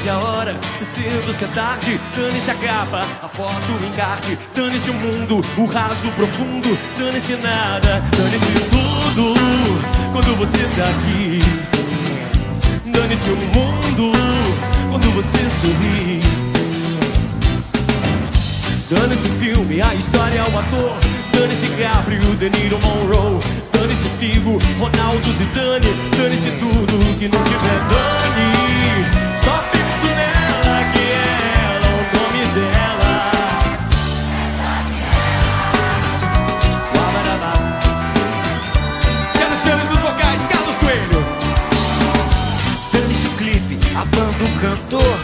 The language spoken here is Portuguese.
se cedo, se é tarde, dane-se a capa, a foto, o encarte, dane-se o mundo, o raso, profundo, dane-se nada, dane-se tudo quando você tá aqui. Dane-se o mundo quando você sorri. Dane-se o filme, a história, o ator. Dane-se Gabriel, De Niro, Monroe. Dane-se Figo, Ronaldo, Zidane. Dane-se tudo que não tiver dane. Só Abando o cantor.